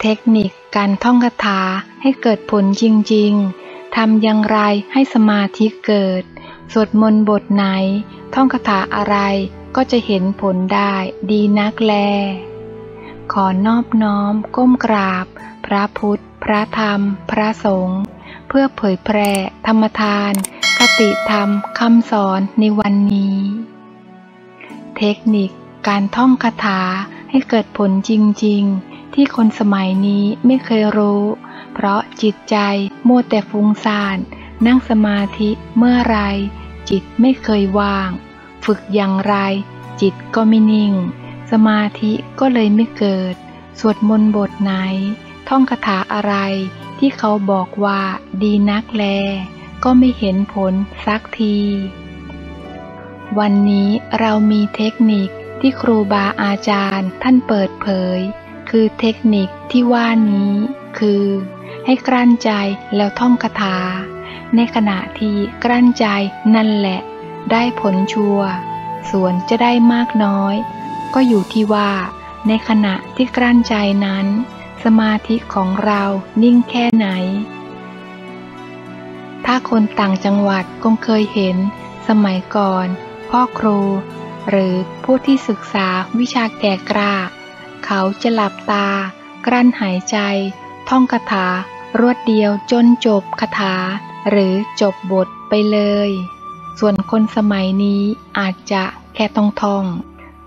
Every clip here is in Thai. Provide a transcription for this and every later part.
เทคนิคการท่องคาถาให้เกิดผลจริง ๆ ทำอย่างไรให้สมาธิเกิด สวดมนต์บทไหน ท่องคาถาอะไรก็จะเห็นผลได้ดีนักแล ขอนอบน้อมก้มกราบ พระพุทธ พระธรรม พระสงฆ์เพื่อเผยแพร่ธรรมทาน คติธรรมคำสอนในวันนี้ เทคนิคการท่องคาถาให้เกิดผลจริง ๆ ที่คนสมัยนี้ไม่เคยรู้ เพราะจิตใจมัวแต่ฟุ้งซ่าน นั่งสมาธิเมื่อไร จิตไม่เคยว่าง ฝึกอย่างไร จิตก็ไม่นิ่ง สมาธิก็เลยไม่เกิด สวดมนต์บทไหน ท่องคาถาอะไร ที่เขาบอกว่าดีนักแล ก็ไม่เห็นผลสักที วันนี้เรามีเทคนิคที่ครูบาอาจารย์ท่านเปิดเผย คือเทคนิคที่ว่านี้คือ ให้กลั้นใจแล้วท่องคาถา ในขณะที่กลั้นใจนั่นแหละ ได้ผลชัวร์ส่วนจะได้มากน้อย ก็อยู่ที่ว่า ในขณะที่กลั้นใจนั้น สมาธิของเรานิ่งแค่ไหน ถ้าคนต่างจังหวัดคงเคยเห็น สมัยก่อน พ่อครู หรือผู้ที่ศึกษาวิชาแก่กล้า เขาจะหลับตา กลั้นหายใจ ท่องคาถารวดเดียวจนจบคาถา หรือจบบทไปเลย ส่วนคนสมัยนี้อาจจะแค่ต้องท่อง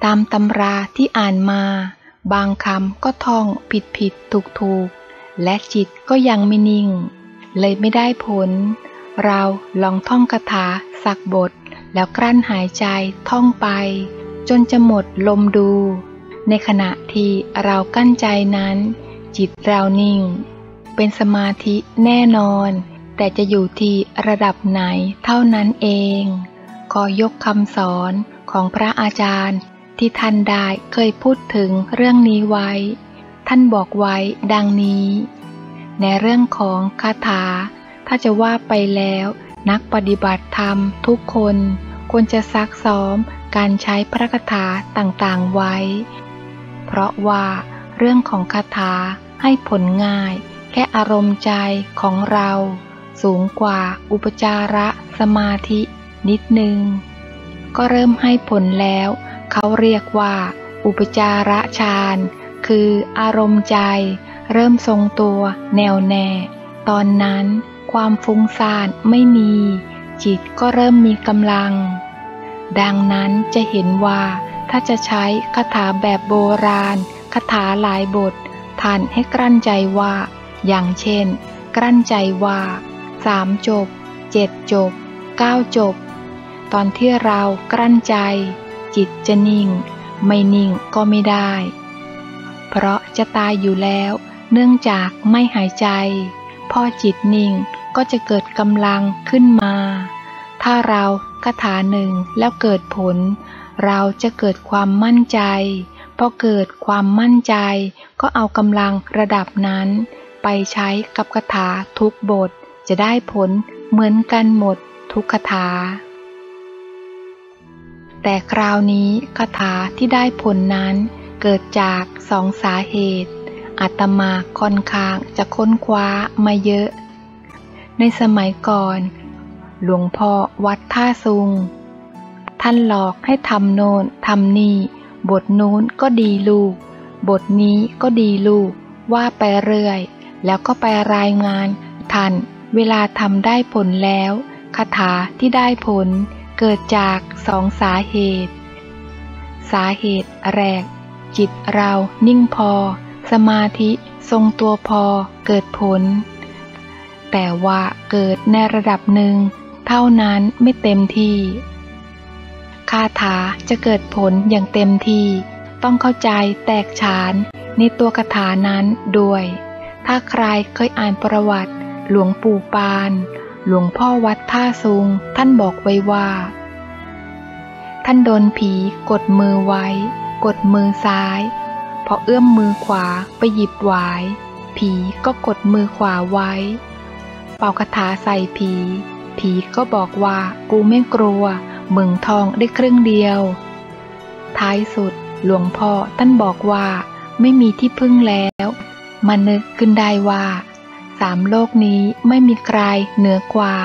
ตามตำราที่อ่านมา บางคำก็ท่องผิดผิดถูกถูกและจิตก็ยังไม่นิ่ง เลยไม่ได้ผล เราลองท่องคาถาสักบท แล้วกลั้นหายใจท่องไป จนจะหมดลมดู ในขณะที่เรากั้นใจนั้น จิตเรานิ่ง เป็นสมาธิแน่นอน แต่จะอยู่ที่ระดับไหนเท่านั้นเอง ขอยกคำสอนของพระอาจารย์ที่ท่านได้เคยพูดถึงเรื่องนี้ไว้ ท่านบอกไว้ดังนี้ ในเรื่องของคาถา ถ้าจะว่าไปแล้ว นักปฏิบัติธรรมทุกคน ควรจะซักซ้อมการใช้พระคาถาต่างๆไว้เราะว่า เรื่องของคาถาให้ผลง่ายแค่อารมณ์ใจของเรา สูงกว่าอุปจาระสมาธินิดนึง ก็เริ่มให้ผลแล้ว เขาเรียกว่า อุปจาระฌานคืออารมณ์ใจ เริ่มทรงตัวแนวแน่ ตอนนั้นความฟุ้งซ่านไม่มี จิตก็เริ่มมีกำลัง ดังนั้นจะเห็นว่า ถ้าจะใช้คาถาแบบโบราณคาถาหลายบท ท่านให้กลั้นใจว่า อย่างเช่น กลั้นใจว่าสามจบเจ็ดจบเก้าจบ ตอนที่เรากลั้นใจ จิตจะนิ่ง ไม่นิ่งก็ไม่ได้ เพราะจะตายอยู่แล้ว เนื่องจากไม่หายใจ พอจิตนิ่งก็จะเกิดกำลังขึ้นมา ถ้าเราคาถาหนึ่งแล้วเกิดผล เราจะเกิดความมั่นใจพอเกิดความมั่นใจ ก็เอากำลังระดับนั้น ไปใช้กับคาถาทุกบท จะได้ผลเหมือนกันหมดทุกคาถา แต่คราวนี้คาถาที่ได้ผลนั้น เกิดจากสองสาเหตุอาตมาค่อนข้างจะค้นคว้ามาเยอะ ในสมัยก่อน หลวงพ่อวัดท่าซุง ท่านหลอกให้ทำโน่นทำนี่ บทนู้นก็ดีลูก บทนี้ก็ดีลูก ว่าไปเรื่อย แล้วก็ไปรายงานท่านเวลาทำได้ผลแล้วคาถาที่ได้ผลเกิดจากสองสาเหตุ สาเหตุแรก จิตเรานิ่งพอ สมาธิทรงตัวพอเกิดผล แต่ว่าเกิดในระดับหนึ่ง เท่านั้นไม่เต็มที่ คาถาจะเกิดผลอย่างเต็มที่ ต้องเข้าใจแตกฉานในตัวคาถานั้นด้วย ถ้าใครเคยอ่านประวัติ หลวงปู่ปาน หลวงพ่อวัดท่าซุง ท่านบอกไว้ว่า ท่านโดนผีกดมือไว้ กดมือซ้าย พอเอื้อมมือขวาไปหยิบหวาย ผีก็กดมือขวาไว้ เป่าคาถาใส่ผี ผีก็บอกว่ากูไม่กลัว เมึงทองได้ครึ่งเดียว ท้ายสุดหลวงพ่อท่านบอกว่าไม่มีที่พึ่งแล้วมานึกขึ้นได้ว่า สามโลกนี้ไม่มีใครเหนือกว่า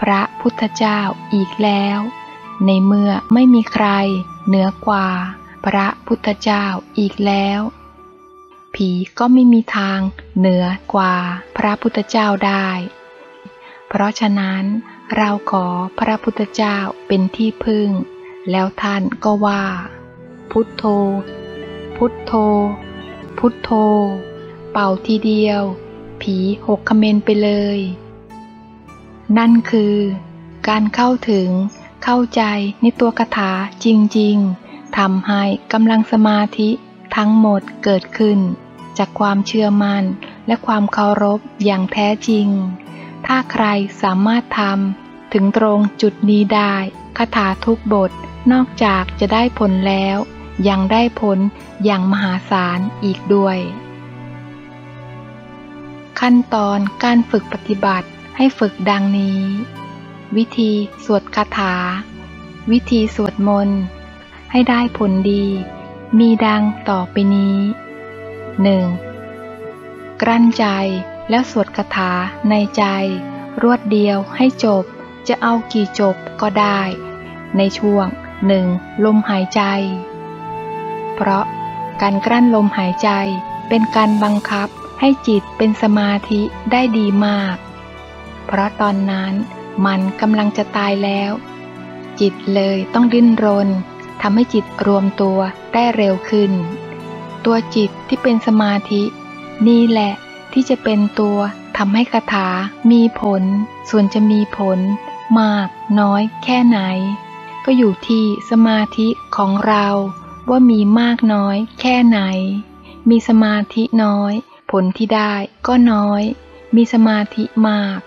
พระพุทธเจ้าอีกแล้ว ในเมื่อไม่มีใครเหนือกว่า พระพุทธเจ้าอีกแล้ว ผีก็ไม่มีทางเหนือกว่าพระพุทธเจ้าได้ เพราะฉะนั้น เราขอพระพุทธเจ้าเป็นที่พึ่ง แล้วท่านก็ว่า พุทโธ พุทโธ พุทโธ เป่าทีเดียว ผีหกขเมนไปเลย นั่นคือ การเข้าถึงเข้าใจในตัวคาถาจริง ๆทำให้กำลังสมาธิทั้งหมดเกิดขึ้น จากความเชื่อมัน่นและความเคารพอย่างแท้จริง ถ้าใครสามารถทำ ถึงตรงจุดนี้ได้คาถาทุกบท นอกจากจะได้ผลแล้ว ยังได้ผลอย่างมหาศาลอีกด้วย ขั้นตอนการฝึกปฏิบัติให้ฝึกดังนี้ วิธีสวดคาถา วิธีสวดมนต์ ให้ได้ผลดี มีดังต่อไปนี้ 1. กลั้นใจแล้วสวดคาถาในใจ รวดเดียวให้จบ จะเอากี่จบก็ได้ ในช่วงหนึ่งลมหายใจ เพราะการกลั้นลมหายใจเป็นการบังคับให้จิตเป็นสมาธิได้ดีมาก เพราะตอนนั้นมันกำลังจะตายแล้ว จิตเลยต้องดิ้นรนทำให้จิตรวมตัวได้เร็วขึ้น ตัวจิตที่เป็นสมาธิ นี่แหละที่จะเป็นตัวทำให้คาถามีผล ส่วนจะมีผล มากน้อยแค่ไหน ก็อยู่ที่สมาธิของเราว่ามีมากน้อยแค่ไหน มีสมาธิน้อย ผลที่ได้ก็น้อย มีสมาธิมาก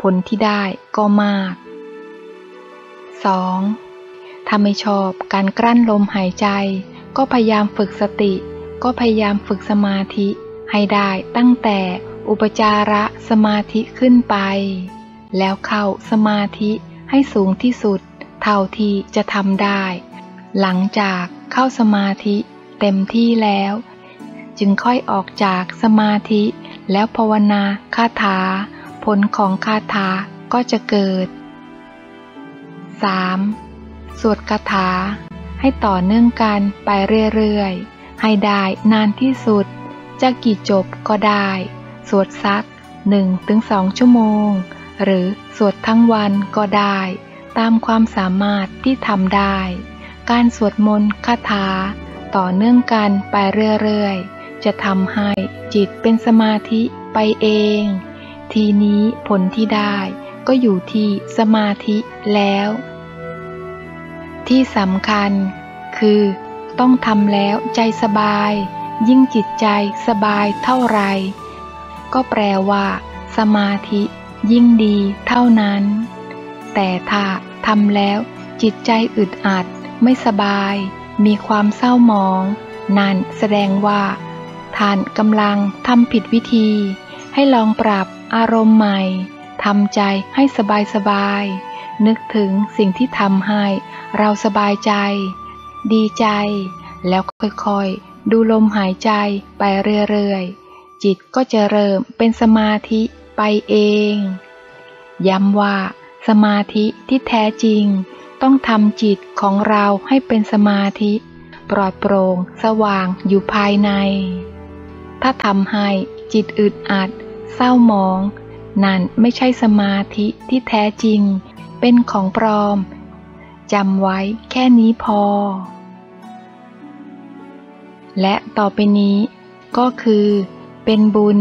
ผลที่ได้ก็มาก 2. ถ้าไม่ชอบการกลั้นลมหายใจ ก็พยายามฝึกสติ ก็พยายามฝึกสมาธิให้ได้ตั้งแต่อุปจาระสมาธิขึ้นไป แล้วเข้าสมาธิให้สูงที่สุด เท่าที่จะทำได้ หลังจากเข้าสมาธิเต็มที่แล้ว จึงค่อยออกจากสมาธิแล้วภาวนาคาถา ผลของคาถาก็จะเกิด 3. สวดคาถา ให้ต่อเนื่องกันไปเรื่อยๆ ให้ได้นานที่สุด จะกี่จบก็ได้ สวดสักหนึ่งถึงสองชั่วโมง หรือสวดทั้งวันก็ได้ ตามความสามารถที่ทำได้ การสวดมนต์คาถา ต่อเนื่องกันไปเรื่อยๆ จะทำให้จิตเป็นสมาธิไปเอง ทีนี้ผลที่ได้ก็อยู่ที่สมาธิแล้ว ที่สำคัญ คือ ต้องทำแล้วใจสบาย ยิ่งจิตใจสบายเท่าไร ก็แปลว่า สมาธิ ยิ่งดีเท่านั้น แต่ถ้าทำแล้วจิตใจอึดอัด ไม่สบาย มีความเศร้าหมอง นั่นแสดงว่าท่านกำลังทำผิดวิธี ให้ลองปรับอารมณ์ใหม่ทำใจให้สบายสบาย นึกถึงสิ่งที่ทำให้เราสบายใจ ดีใจ แล้วค่อยๆ ดูลมหายใจไปเรื่อยๆ จิตก็จะเริ่มเป็นสมาธิ ไปเอง ย้ำว่า สมาธิที่แท้จริง ต้องทำจิตของเราให้เป็นสมาธิ ปลอดโปร่งสว่างอยู่ภายใน ถ้าทำให้จิตอึดอัด เศร้าหมอง นั่นไม่ใช่สมาธิที่แท้จริง เป็นของปลอมจำไว้แค่นี้พอ และต่อไปนี้ก็คือเป็นบุญ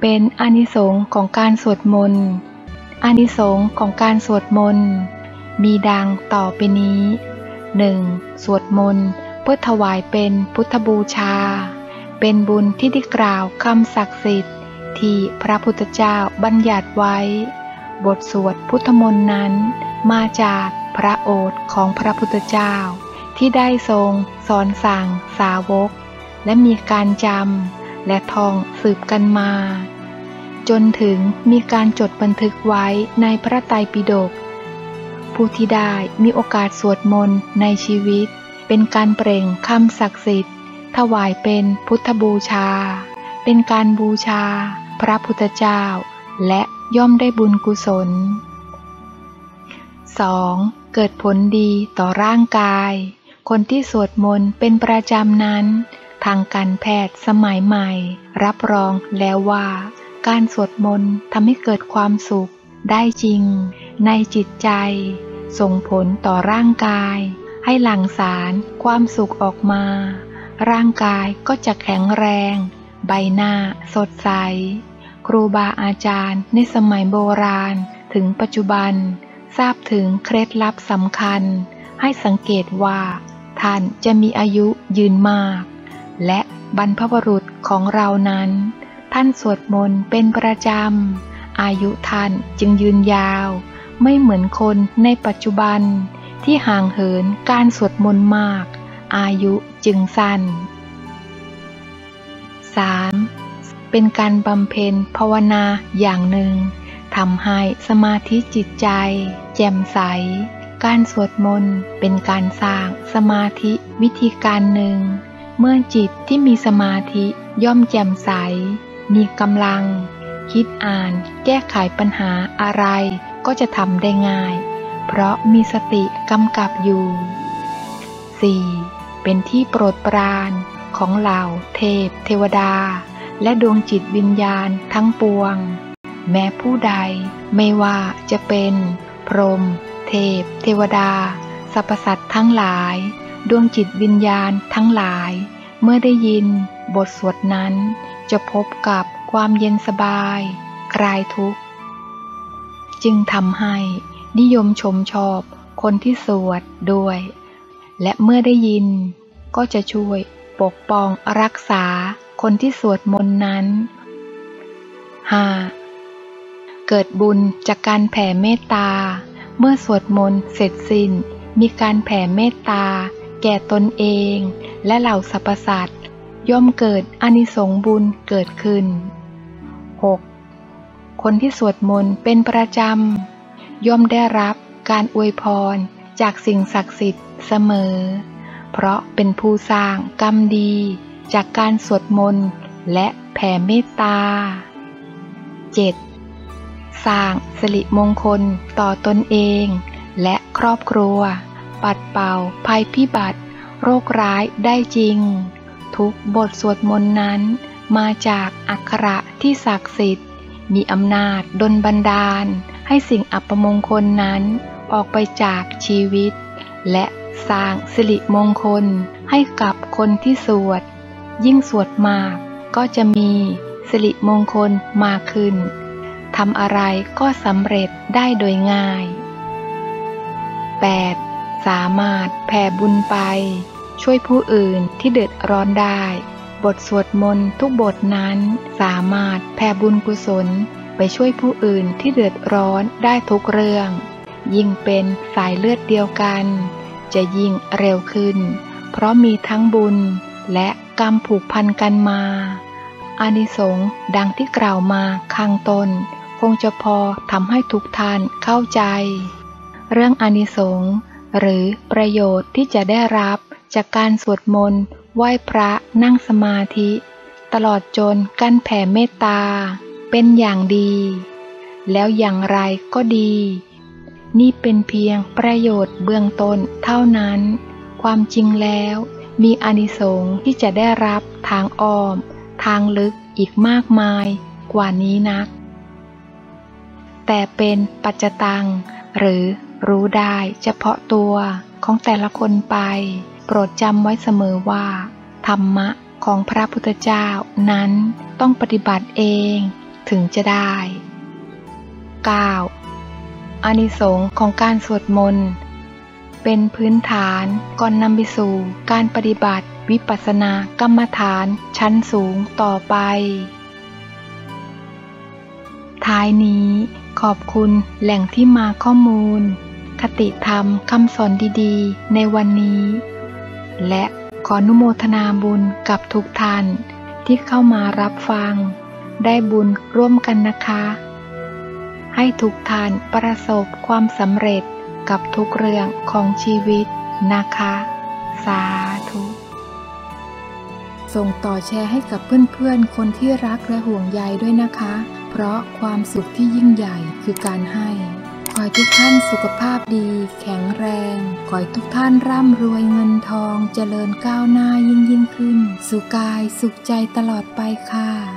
เป็นอานิสงส์ของการสวดมนต์อานิสงส์ของการสวดมนต์มีดังต่อไปนี้หนึ่งสวดมนต์เพื่อถวายเป็นพุทธบูชา เป็นบุญที่ได้กล่าวคำศักดิ์สิทธิ์ ที่พระพุทธเจ้าบัญญัติไว้ บทสวดพุทธมนต์นั้น มาจากพระโอษฐ์ของพระพุทธเจ้า ที่ได้ทรงสอนสั่งสาวก และมีการจำ และทองสืบกันมา จนถึงมีการจดบันทึกไว้ในพระไตรปิฎกผู้ที่ได้มีโอกาสสวดมนต์ในชีวิต เป็นการเปล่งคำศักดิ์สิทธิ์ ถวายเป็นพุทธบูชา เป็นการบูชา พระพุทธเจ้า และย่อมได้บุญกุศล 2. เกิดผลดีต่อร่างกาย คนที่สวดมนต์เป็นประจำนั้น ทางการแพทย์สมัยใหม่ รับรองแล้วว่า การสวดมนต์ทำให้เกิดความสุขได้จริง ในจิตใจ ส่งผลต่อร่างกาย ให้หลั่งสารความสุขออกมา ร่างกายก็จะแข็งแรง ใบหน้าสดใส ครูบาอาจารย์ในสมัยโบราณถึงปัจจุบัน ทราบถึงเคล็ดลับสำคัญ ให้สังเกตว่า ท่านจะมีอายุยืนมาก และบรรพบุรุษของเรานั้น ท่านสวดมนต์เป็นประจำ อายุท่านจึงยืนยาว ไม่เหมือนคนในปัจจุบัน ที่ห่างเหินการสวดมนต์มาก อายุจึงสั้น 3. เป็นการบำเพ็ญภาวนาอย่างหนึ่งทำให้สมาธิจิตใจ แจ่มใส การสวดมนต์เป็นการสร้างสมาธิวิธีการหนึ่ง เมื่อจิตที่มีสมาธิย่อมแจ่มใส มีกำลัง คิดอ่าน แก้ไขปัญหาอะไร ก็จะทำได้ง่าย เพราะมีสติกำกับอยู่ 4. เป็นที่โปรดปรานของเหล่าเทพ เทวดา และดวงจิตวิญญาณทั้งปวง แม้ผู้ใดไม่ว่าจะเป็น พรหมเทพ เทวดาสรรพสัตว์ทั้งหลาย ดวงจิตวิญญาณทั้งหลาย เมื่อได้ยิน บทสวดนั้น จะพบกับความเย็นสบาย คลายทุกข์ จึงทำให้นิยมชมชอบคนที่สวดด้วย และเมื่อได้ยิน ก็จะช่วยปกป้องรักษาคนที่สวดมนต์นั้น 5. เกิดบุญจากการแผ่เมตตา เมื่อสวดมนต์เสร็จสิ้น มีการแผ่เมตตา แก่ตนเอง และเหล่าสรรพสัตว์ย่อมเกิดอนิสงส์บุญเกิดขึ้น 6. คนที่สวดมนต์เป็นประจำ ย่อมได้รับการอวยพรจากสิ่งศักดิ์สิทธิ์เสมอ เพราะเป็นผู้สร้างกรรมดี จากการสวดมนต์และแผ่เมตตา 7. สร้างสิริมงคลต่อตนเองและครอบครัว ปัดเป่า ภัยพิบัติ โรคร้ายได้จริง ทุกบทสวดมนต์นั้น มาจากอักขระที่ศักดิ์สิทธิ์ มีอำนาจดลบันดาล ให้สิ่งอัปมงคลนั้นออกไปจากชีวิต และสร้างสิริมงคลให้กับคนที่สวด ยิ่งสวดมากก็จะมีสิริมงคลมากขึ้นทำอะไรก็สำเร็จได้โดยง่าย 8. สามารถแผ่บุญไป ช่วยผู้อื่นที่เดือดร้อนได้ บทสวดมนต์ทุกบทนั้นสามารถแผ่บุญกุศลไปช่วยผู้อื่นที่เดือดร้อนได้ทุกเรื่อง ยิ่งเป็นสายเลือดเดียวกัน จะยิ่งเร็วขึ้น เพราะมีทั้งบุญและกรรมผูกพันกันมา อานิสงส์ดังที่กล่าวมาข้างต้น คงจะพอทำให้ทุกท่านเข้าใจ เรื่องอานิสงส์ หรือประโยชน์ที่จะได้รับจากการสวดมนต์ไหว้พระนั่งสมาธิ ตลอดจนการแผ่เมตตา เป็นอย่างดี แล้วอย่างไรก็ดี นี่เป็นเพียงประโยชน์เบื้องต้นเท่านั้น ความจริงแล้วมีอานิสงส์ที่จะได้รับทางอ้อม ทางลึกอีกมากมายกว่านี้นัก แต่เป็นปัจจตัง หรือ รู้ได้เฉพาะตัวของแต่ละคนไป โปรดจำไว้เสมอว่า ธรรมะของพระพุทธเจ้านั้นต้องปฏิบัติเองถึงจะได้ 9. อานิสงส์ของการสวดมนต์เป็นพื้นฐานก่อนนำไปสู่การปฏิบัติวิปัสสนากรรมฐานชั้นสูงต่อไป ท้ายนี้ขอบคุณแหล่งที่มาข้อมูล คติธรรมคำสอนดีๆ ในวันนี้ และขออนุโมทนาบุญกับทุกท่านที่เข้ามารับฟัง ได้บุญร่วมกันนะคะ ให้ทุกท่านประสบความสำเร็จกับทุกเรื่องของชีวิตนะคะ สาธุ ส่งต่อแชร์ให้กับเพื่อนๆ คนที่รักและห่วงใยด้วยนะคะ เพราะความสุขที่ยิ่งใหญ่คือการให้ ขอให้ทุกท่านสุขภาพดี แข็งแรง ขอให้ทุกท่านร่ำรวยเงินทอง เจริญก้าวหน้ายิ่งยิ่งขึ้น สุขกายสุขใจตลอดไปค่ะ